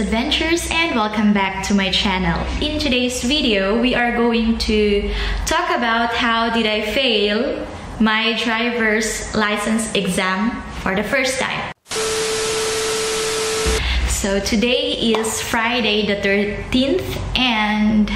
Adventures and welcome back to my channel. In today's video, we are going to talk about how did I fail my driver's license exam for the first time. So today is Friday the 13th and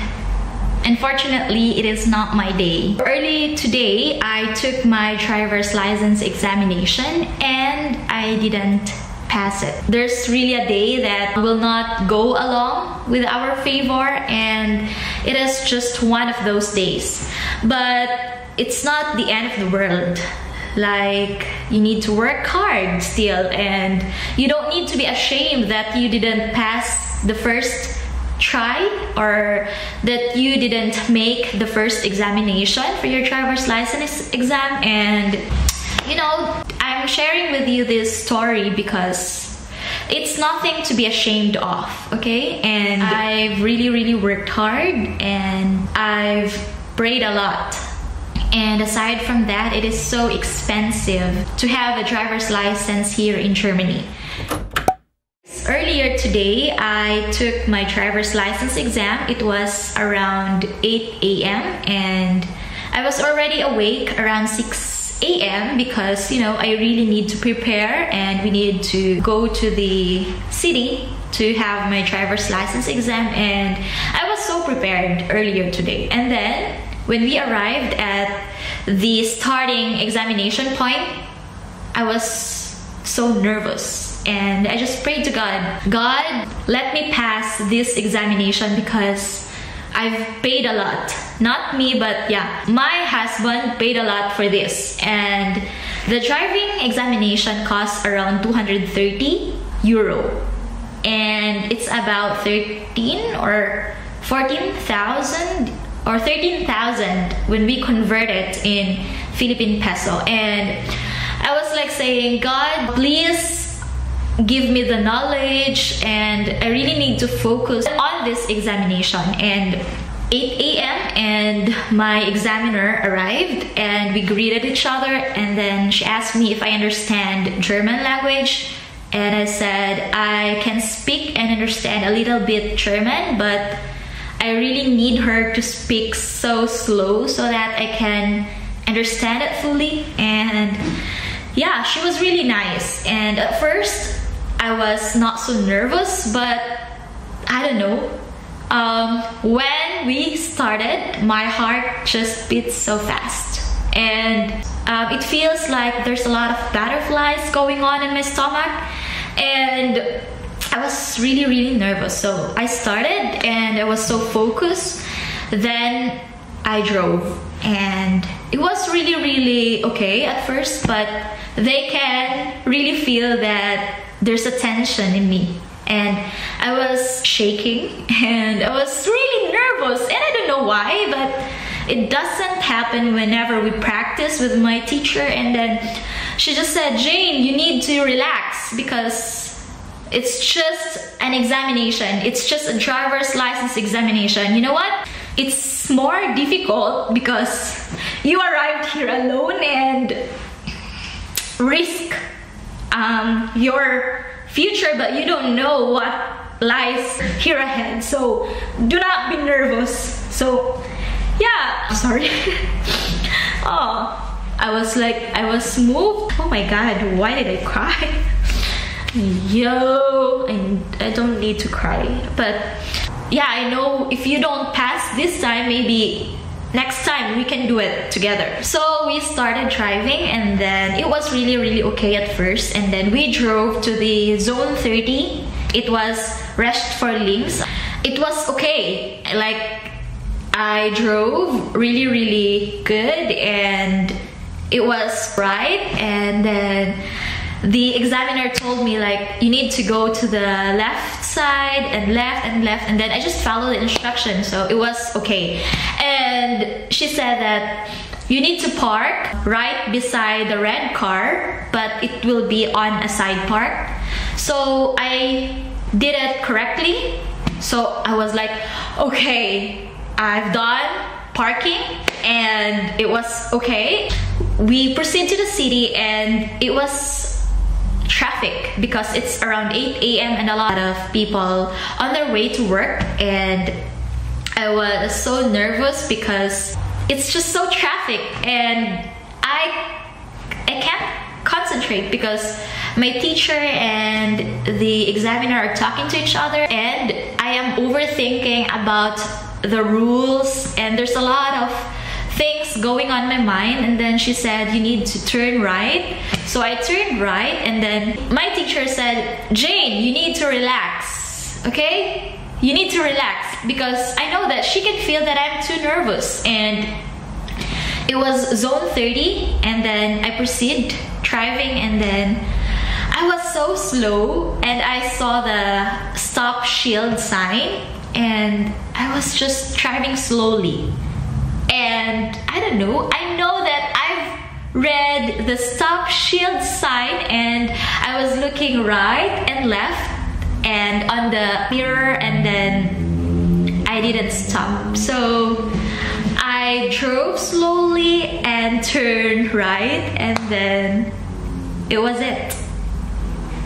Unfortunately, it is not my day. Early today, I took my driver's license examination and I didn't pass it. There's really a day that will not go along with our favor and it is just one of those days. But it's not the end of the world like you need to work hard still and you don't need to be ashamed that you didn't pass the first try or that you didn't make the first examination for your driver's license exam and you know i'm sharing with you this story because it's nothing to be ashamed of okay and i've really really worked hard and i've prayed a lot and aside from that it is so expensive to have a driver's license here in germany Earlier today, I took my driver's license exam. It was around 8 a.m. and I was already awake around 6 a.m. because you know I really need to prepare and we need to go to the city to have my driver's license exam and I was so prepared earlier today. And then when we arrived at the starting examination point, I was so nervous and I just prayed to God, God, let me pass this examination because I've paid a lot. Not me, but yeah, my husband paid a lot for this. And the driving examination costs around 230 euro. And it's about 13 or 14,000 or 13,000 when we convert it in Philippine peso. And I was like saying, God, please give me the knowledge and I really need to focus on this examination and 8 a.m. and my examiner arrived and we greeted each other and then she asked me if I understand German language and I said I can speak and understand a little bit German but I really need her to speak so slow so that I can understand it fully and yeah she was really nice and at first I was not so nervous, but I don't know. Um, when we started, my heart just beat so fast. And um, it feels like there's a lot of butterflies going on in my stomach. And I was really, really nervous. So I started and I was so focused. Then I drove and it was really, really okay at first, but they can really feel that there's a tension in me. And I was shaking and I was really nervous and I don't know why but it doesn't happen whenever we practice with my teacher. And then she just said Jane you need to relax because it's just an examination. It's just a driver's license examination. You know what? It's more difficult because you arrived here alone and risk um, your future, but you don't know what lies here ahead. So do not be nervous. So yeah, sorry. oh, I was like, I was moved. Oh my God, why did I cry? Yo, I, I don't need to cry. But yeah, I know if you don't pass this time, maybe next time we can do it together. So we started driving and then it was really really okay at first and then we drove to the zone 30. It was rechts vor links. It was okay. Like I drove really really good and it was right and then the examiner told me like you need to go to the left side and left and left and then I just followed the instructions so it was okay. And she said that you need to park right beside the red car but it will be on a side park. So I did it correctly. So I was like okay I've done parking and it was okay. We proceed to the city and it was traffic because it's around 8 a.m. and a lot of people on their way to work and I was so nervous because it's just so traffic and I I can't concentrate because my teacher and the examiner are talking to each other and I am overthinking about the rules and there's a lot of going on my mind and then she said you need to turn right. So i turned right and then my teacher said jane you need to relax okay? You need to relax because i know that she can feel that i'm too nervous. And it was zone 30 and then i proceed driving and then i was so slow and i saw the stop shield sign and i was just driving slowly. And I don't know, I know that I've read the stop shield sign and I was looking right and left and on the mirror and then I didn't stop. So I drove slowly and turned right and then it was it.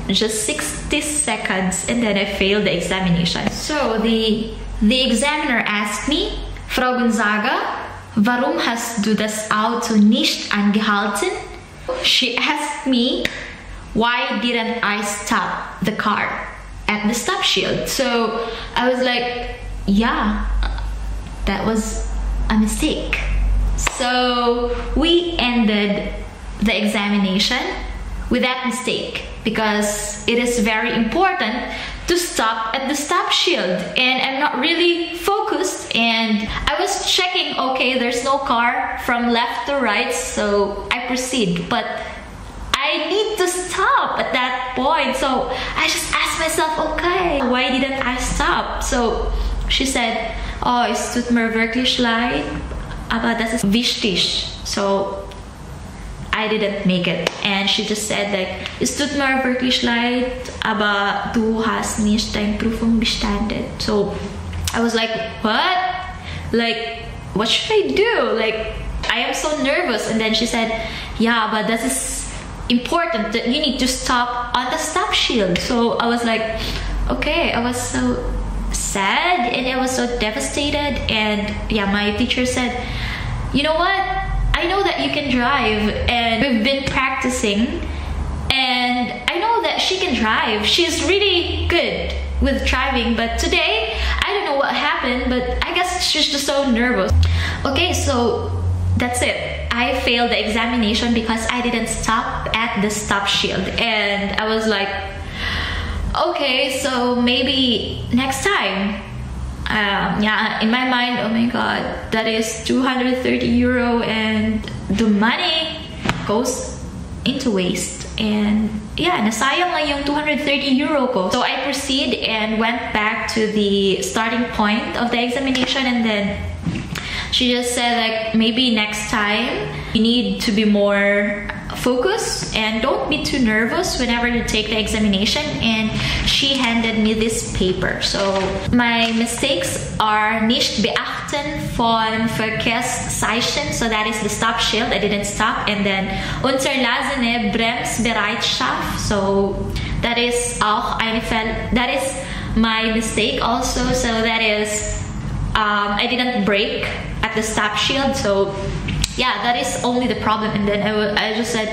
Just 60 seconds and then I failed the examination. So the the examiner asked me, Frau Gonzaga, Warum hast du das Auto nicht angehalten? She asked me, why didn't I stop the car at the stop shield? So I was like, yeah, that was a mistake. So we ended the examination with that mistake because it is very important to stop at the stop shield and I'm not really focused and I was checking okay there's no car from left to right so I proceed but I need to stop at that point so I just asked myself okay why didn't I stop? So she said oh es tut mir wirklich leid aber das ist wichtig. So I didn't make it. And she just said like, es tut mir wirklich leid, aber du hast nicht deine Prüfung bestanden. So I was like, what? Like, what should I do? Like, I am so nervous. And then she said, yeah, but this is important that you need to stop on the stop shield. So I was like, okay, I was so sad and I was so devastated. And yeah, my teacher said, you know what? I know that you can drive and we've been practicing and I know that she can drive. She's really good with driving, but today I don't know what happened, but I guess she's just so nervous. Okay, so that's it. I failed the examination because I didn't stop at the stop shield and I was like, okay, so maybe next time um, yeah, in my mind, oh my god, that is 230 euro, and the money goes into waste. And yeah, nasayang lang yung 230 euro ko. So I proceed and went back to the starting point of the examination, and then she just said like maybe next time you need to be more focus and don't be too nervous whenever you take the examination. And she handed me this paper. So my mistakes are nicht beachten von Verkehrszeichen so that is the stop shield. I didn't stop. And then unterlassene Bremsbereitschaft. So that is auch eine Fel that is my mistake also. So that is um, I didn't brake at the stop shield. So yeah, that is only the problem. And then I, I just said,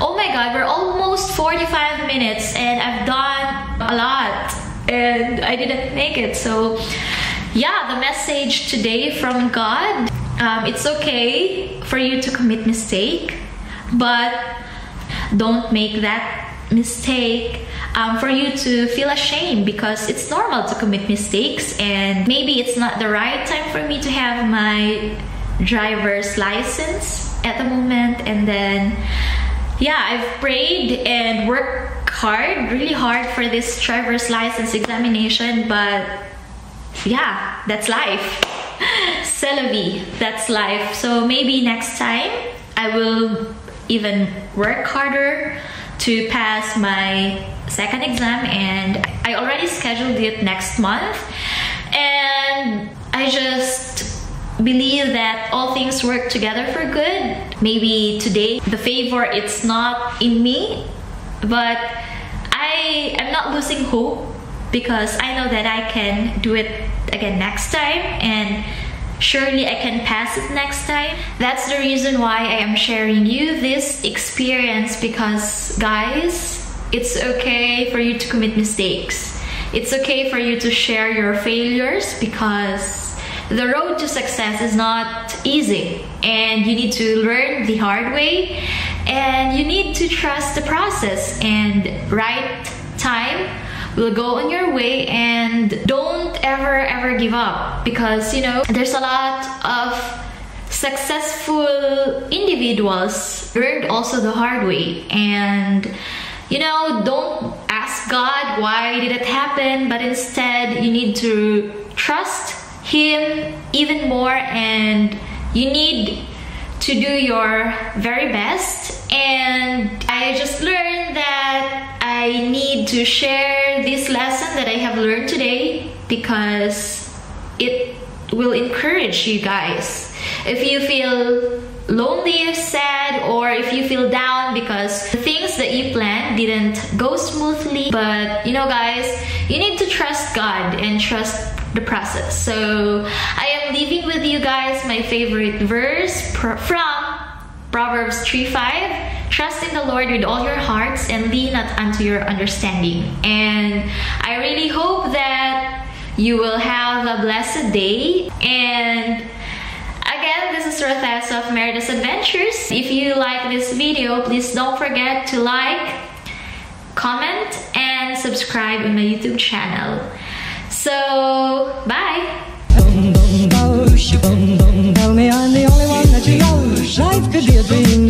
oh my god, we're almost 45 minutes and I've done a lot and I didn't make it. So yeah, the message today from God, um, it's okay for you to commit mistake, but don't make that mistake um, for you to feel ashamed because it's normal to commit mistakes and maybe it's not the right time for me to have my driver's license at the moment. And then yeah i've prayed and worked hard really hard for this driver's license examination. But yeah that's life. C'est that's life. So maybe next time i will even work harder to pass my second exam. And i already scheduled it next month. And i just believe that all things work together for good. Maybe today the favor it's not in me, but I am not losing hope because I know that I can do it again next time and surely I can pass it next time. That's the reason why I am sharing you this experience because guys, it's okay for you to commit mistakes. It's okay for you to share your failures because the road to success is not easy and you need to learn the hard way and you need to trust the process and right time will go on your way and don't ever ever give up because you know there's a lot of successful individuals learned also the hard way and you know don't ask god why did it happen? But instead you need to trust him even more and you need to do your very best and I just learned that I need to share this lesson that I have learned today because it will encourage you guys. If you feel lonely, sad, or if you feel down because the things that you planned didn't go smoothly, but you know, guys, you need to trust God and trust the process. So I am leaving with you guys my favorite verse from Proverbs 3 5. Trust in the Lord with all your hearts and lean not unto your understanding. And I really hope that you will have a blessed day. And again, this is Rothessa of Merida's Adventures. If you like this video, please don't forget to like, comment, and subscribe on my YouTube channel. So, bye. Tell me I'm the only one that you know. Life could be a dream,